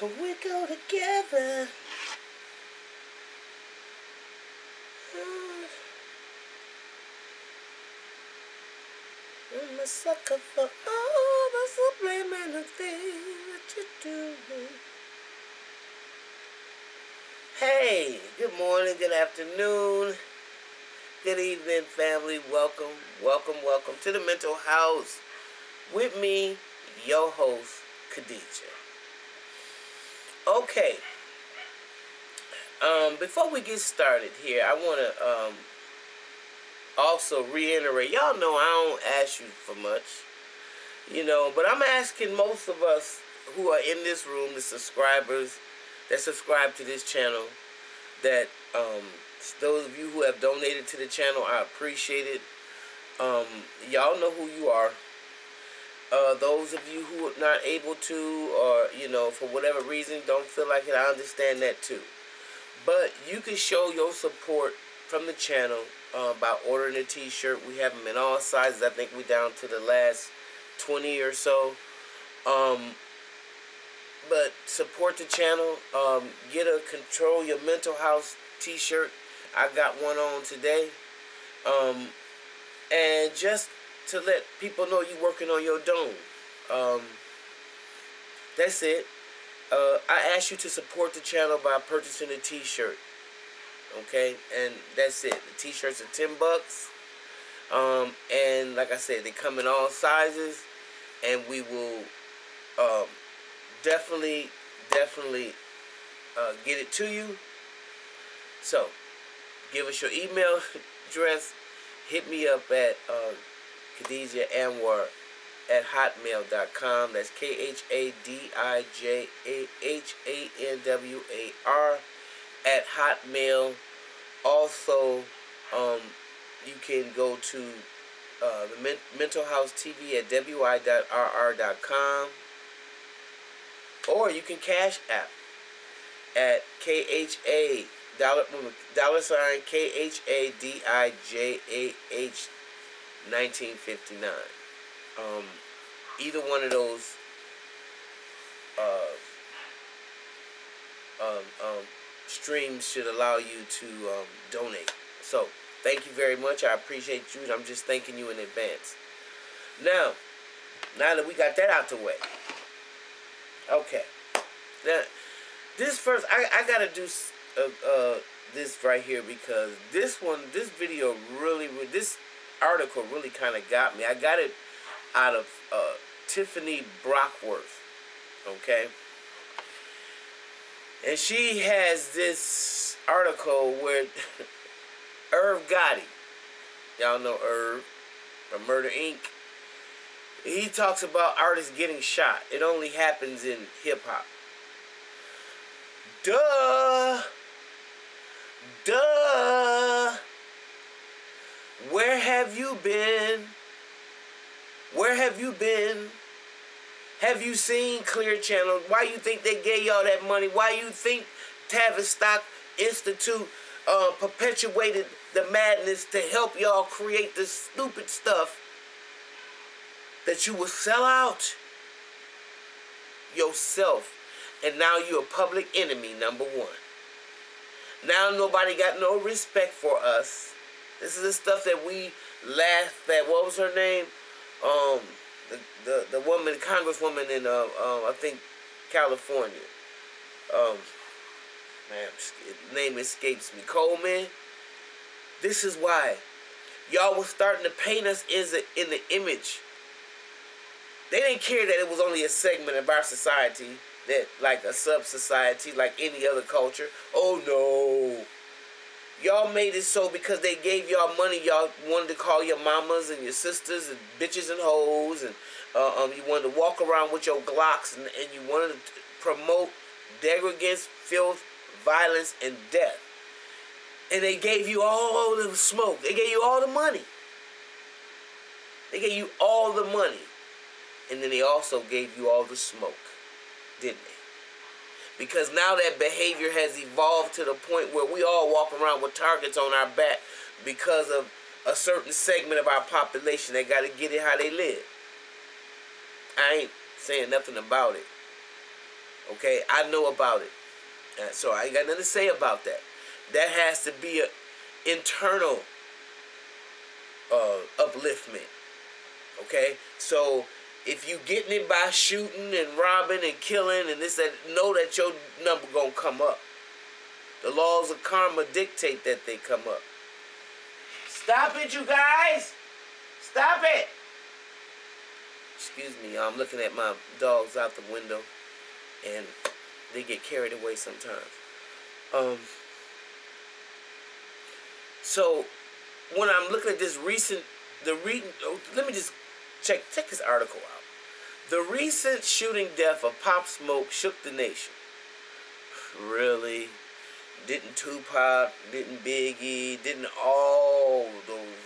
we go together. I'm a sucker for all the subliminal things that you do. Hey, good morning, good afternoon, good evening, family. Welcome, welcome, welcome to the Mental House with me, your host, Khadijah. Okay. Um, before we get started here, I want to um, also reiterate. Y'all know I don't ask you for much, you know, but I'm asking most of us who are in this room, the subscribers that subscribe to this channel, that um, those of you who have donated to the channel, I appreciate it. Um, y'all know who you are. Uh, those of you who are not able to, or you know, for whatever reason, don't feel like it, I understand that too. But you can show your support from the channel uh, by ordering a T-shirt. We have them in all sizes. I think we're down to the last 20 or so. Um, but support the channel. Um, get a Control Your Mental House T-shirt. I got one on today. Um, and just to let people know you're working on your dome. Um, that's it. Uh, I ask you to support the channel by purchasing a T-shirt. Okay, and that's it. The T-shirts are ten bucks. Um, and like I said, they come in all sizes, and we will um, definitely, definitely uh, get it to you. So, give us your email address. Hit me up at uh, Khadijah Anwar at hotmail.com. That's K H A D I J A H A N W A R at hotmail. Also, um, you can go to uh, the Men- Mental House TV at wi.rr.com or you can cash app at KHA dollar dollar sign K H A D I J A H 1959. Um, either one of those uh, um, um, streams should allow you to um, donate. So, thank you very much. I appreciate you, I'm just thanking you in advance. Now, now that we got that out the way, okay. Now, this first, I, I gotta do uh, uh, this right here because this one, this video really, this article really kind of got me. I got it out of uh, Tiffany Brockworth, okay? And she has this article where Irv Gotti, y'all know Irv from Murder Inc., he talks about artists getting shot. It only happens in hip hop. Duh. Where have you been? Where have you been? Have you seen Clear Channel? Why you think they gave y'all that money? Why you think Tavistock Institute uh, perpetuated the madness to help y'all create this stupid stuff that you will sell out yourself and now you're a public enemy number one now nobody got no respect for us this is the stuff that we laughed at what was her name? Um the the, the woman congresswoman in uh, um, i think california. Um man name escapes me. Coleman this is why. Y'all was starting to paint us as a, in the image. They didn't care that it was only a segment of our society that like a sub society like any other culture. Oh no y'all made it so because they gave y'all money y'all wanted to call your mamas and your sisters and bitches and hoes and uh, um, you wanted to walk around with your glocks and, and you wanted to promote degradance filth violence and death. And they gave you all the smoke. They gave you all the money. They gave you all the money. And then they also gave you all the smoke, didn't they? Because now that behavior has evolved to the point where we all walk around with targets on our back because of a certain segment of our population that got to get it how they live. I ain't saying nothing about it. Okay, I know about it. Uh, so I ain't got nothing to say about that. That has to be an internal uh, upliftment. Okay, so if you getting it by shooting and robbing and killing and this that, know that your number gonna come up. The laws of karma dictate that they come up. Stop it, you guys! Stop it! Excuse me, I'm looking at my dogs out the window, and they get carried away sometimes. Um. So, when I'm looking at this recent, the re, oh, let me just check check this article out. The recent shooting death of Pop Smoke shook the nation. Really? Didn't Tupac, didn't Biggie, didn't all those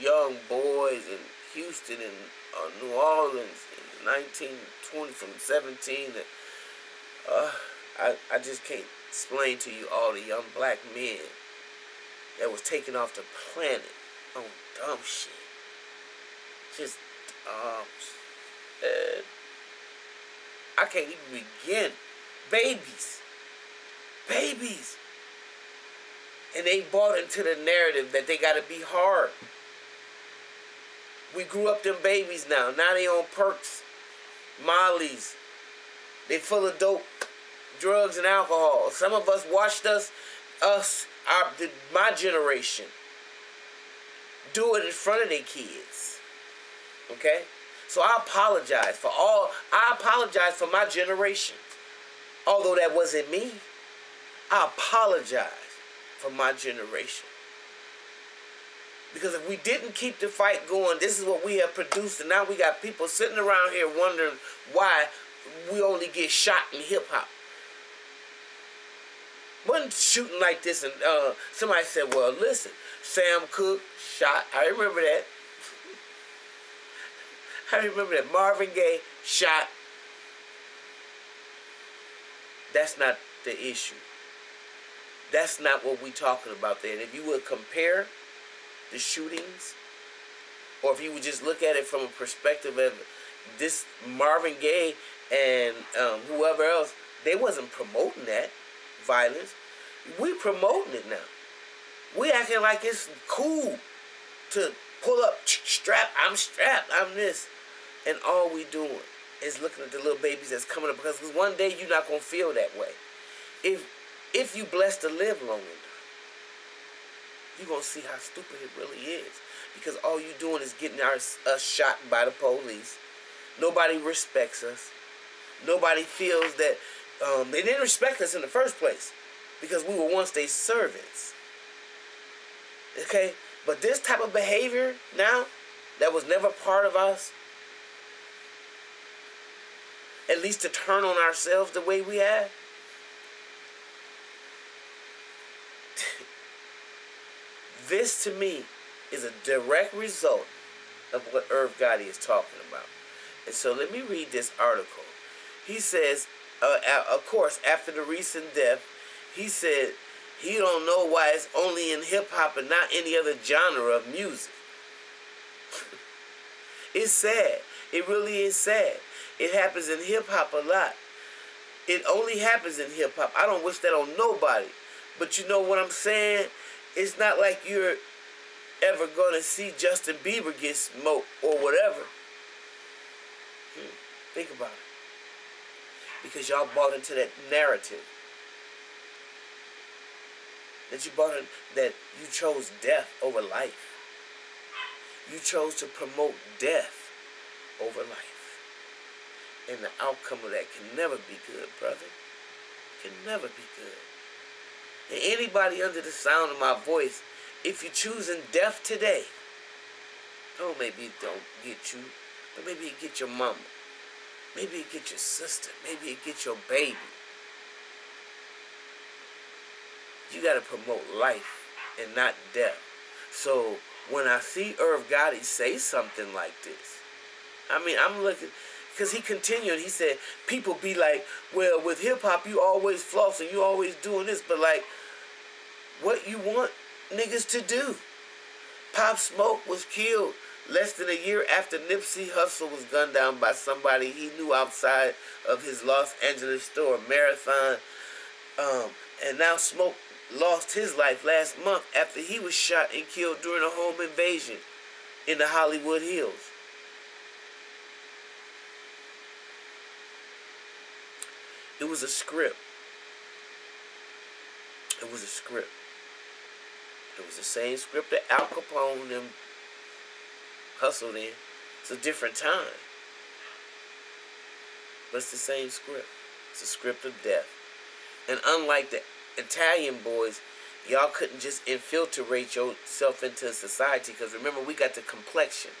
young boys in Houston and uh, New Orleans in 1920 from 17 uh, I, I just can't explain to you all the young black men that was taken off the planet on dumb shit. Just I can't even begin. Babies. Babies. And they bought into the narrative that they gotta be hard. We grew up them babies now. Now they on perks, mollies. They full of dope, drugs and alcohol. Some of us watched us, us, our the, my generation, do it in front of their kids. Okay? So I apologize for all I apologize for my generation. Although that wasn't me. I apologize for my generation. Because if we didn't keep the fight going, this is what we have produced, and now we got people sitting around here wondering why we only get shot in hip hop. Wasn't shooting like this, and uh, somebody said, "Well, listen, Sam Cooke shot." I remember that. I remember that Marvin Gaye shot. That's not the issue. That's not what we're talking about there. And if you would compare the shootings, or if you would just look at it from a perspective of this Marvin Gaye and um, whoever else, they wasn't promoting that violence. We promoting it now. We acting like it's cool to pull up, strap, I'm strapped, I'm this. And all we doing is looking at the little babies that's coming up because one day you're not gonna feel that way. If if you blessed to live long enough you're to see how stupid it really is. Because all you're doing is getting our, us shot by the police. Nobody respects us. Nobody feels that um, they didn't respect us in the first place because we were once their servants. Okay? But this type of behavior now that was never part of us, least to turn on ourselves the way we have, This to me is a direct result of what Irv Gotti is talking about. And so let me read this article. He says, uh, of course, after the recent death, he said he don't know why it's only in hip hop and not any other genre of music. it's sad. It really is sad. It happens in hip hop a lot. It only happens in hip hop. I don't wish that on nobody. But you know what I'm saying? it's not like you're ever gonna see Justin Bieber get smoked or whatever. Hmm. Think about it. Because y'all bought into that narrative. That you bought in, that you chose death over life. You chose to promote death over life. And the outcome of that can never be good, brother. Can never be good. And anybody under the sound of my voice, if you're choosing death today, oh, maybe it don't get you, but maybe it get your mama. Maybe it get your sister. Maybe it get your baby. You got to promote life and not death. So when I see Irv Gotti say something like this, I mean, I'm looking, because he continued, he said, people be like, well, with hip hop, you always flossing, you always doing this, but like, what you want niggas to do. Pop Smoke was killed less than a year after Nipsey Hussle was gunned down by somebody he knew outside of his Los Angeles store, Marathon. Um, and now Smoke lost his life last month after he was shot and killed during a home invasion in the Hollywood Hills. It was a script. It was a script. It was the same script that Al Capone and hustled in. It's a different time. But it's the same script. It's a script of death. And unlike the Italian boys, y'all couldn't just infiltrate yourself into society because remember, we got the complexion.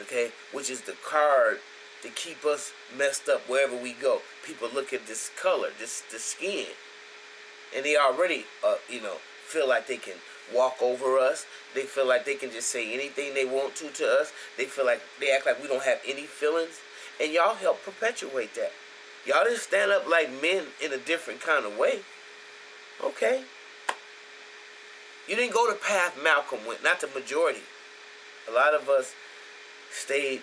Okay? Which is the card to keep us messed up wherever we go. People look at this color, this the skin, and they already, uh, you know, feel like they can walk over us. They feel like they can just say anything they want to to us. They feel like they act like we don't have any feelings, and y'all help perpetuate that. Y'all just stand up like men in a different kind of way. Okay. You didn't go the path Malcolm went, not the majority. A lot of us stayed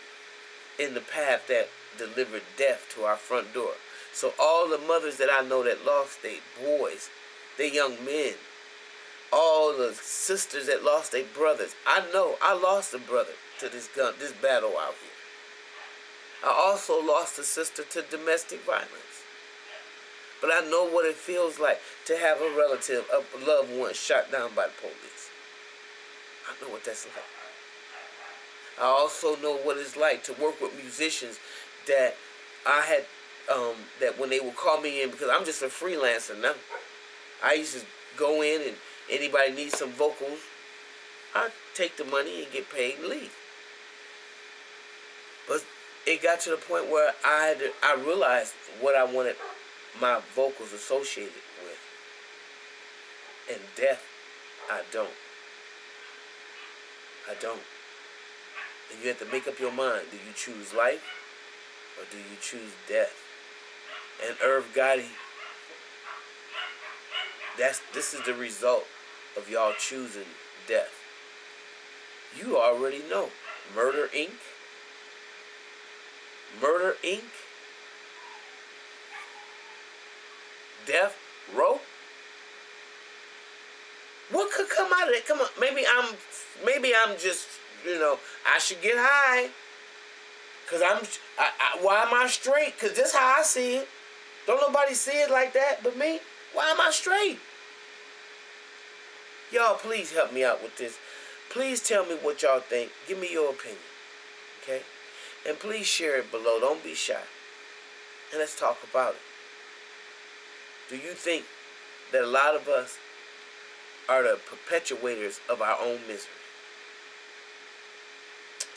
in the path that delivered death to our front door. So all the mothers that I know that lost their boys, their young men, all the sisters that lost their brothers. I know I lost a brother to this gun, this battle out here. I also lost a sister to domestic violence. But I know what it feels like to have a relative, a loved one shot down by the police. I know what that's like. I also know what it's like to work with musicians that I had, um, that when they would call me in, because I'm just a freelancer now. I used to go in and anybody needs some vocals, I take the money and get paid and leave. But it got to the point where I had to, I realized what I wanted my vocals associated with. And death, I don't. I don't. And you have to make up your mind. Do you choose life or do you choose death? And Irv Gotti, that's this is the result of y'all choosing death. You already know. Murder Inc. Murder Inc. Death Row. What could come out of it? Come on, maybe I'm, maybe I'm just, you know, I should get high. Cause I'm, I, I, why am I straight? Cause this how I see it. Don't nobody see it like that but me. Why am I straight? Y'all, please help me out with this. Please tell me what y'all think. Give me your opinion. Okay? And please share it below. Don't be shy. And let's talk about it. Do you think that a lot of us are the perpetuators of our own misery?